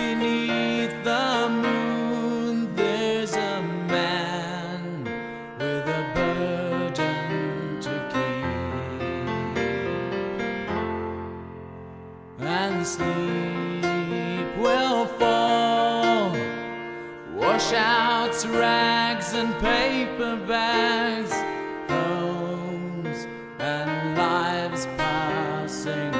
beneath the moon there's a man with a burden to keep, and sleep will fall, wash out rags, and paper bags, homes and lives passing.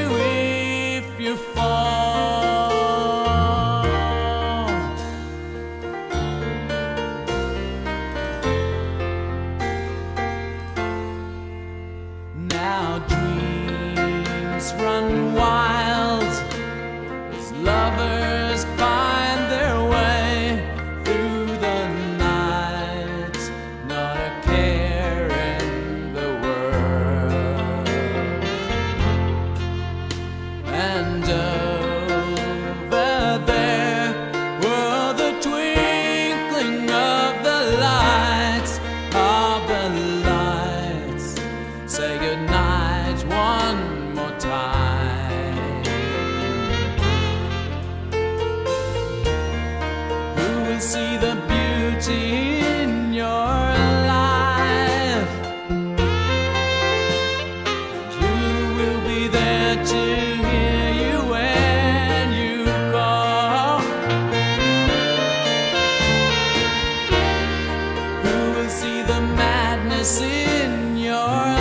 run wild. your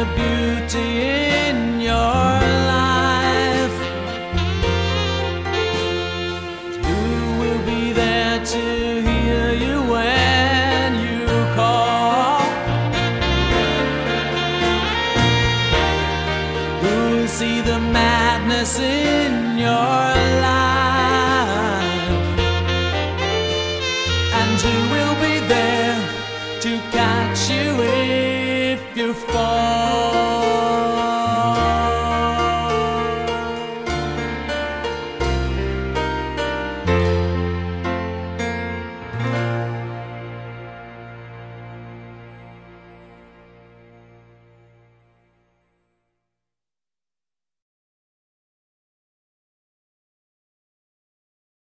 the beauty in your life. Who will be there to hear you when you call? Who'll see the madness in your life? And who will be there to catch you if you fall?